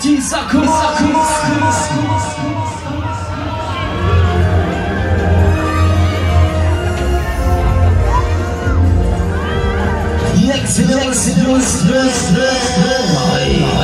Giza, come on, come on, come on, come on, come on. Excellence, excellence, excellence, excellence.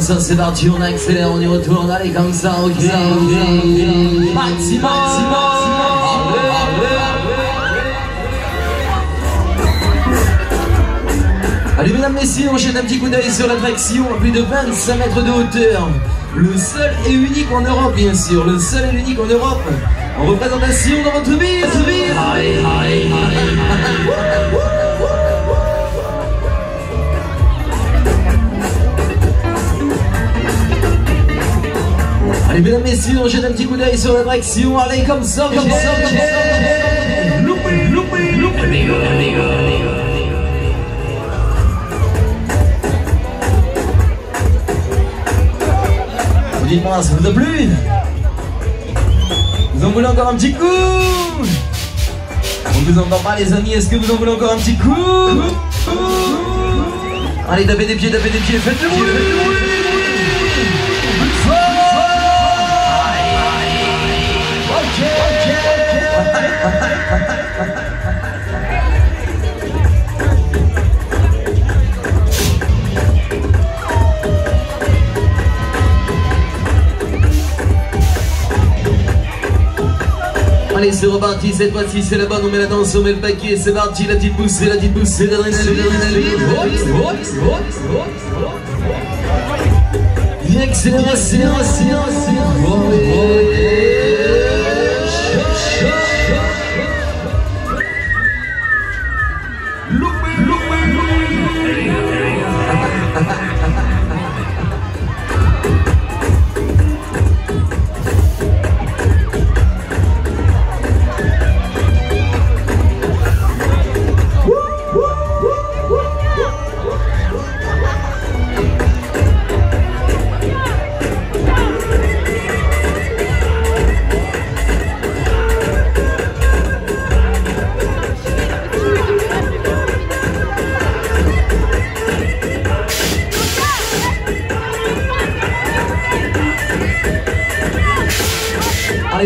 Ça, c'est parti, on accélère, on y retourne, allez comme ça, ok, ok, ok. Maximum, Allez mesdames, messieurs, on jette un petit coup d'œil sur l'attraction à plus de 25 mètres de hauteur. Le seul et unique en Europe, bien sûr, le seul et l'unique en Europe. En représentation dans votre vie, Allez, mesdames, messieurs, on jette un petit coup d'œil sur l'attraction. Allez, comme ça, comme ça, comme ça. Loupé, loupé, loupé. Dites-moi, ça vous a plu? Vous en voulez encore un petit coup? On vous entend pas les amis, est-ce que vous en voulez encore un petit coup? Allez, tapez des pieds, tapez des pieds, faites le bruit, Allez, c'est reparti, cette fois-ci, c'est la bonne, on met la danse, on met le paquet, c'est parti, la petite poussée, la petite poussée d'adrénaline. Excellent, excellent, excellent, excellent.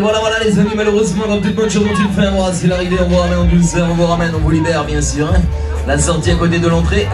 Allez, voilà, voilà, les amis, malheureusement, dans toute bonne chose dont il fait un mois, c'est l'arrivée, on vous ramène en douceur, on vous ramène, on vous libère, bien sûr. hein. La sortie à côté de l'entrée.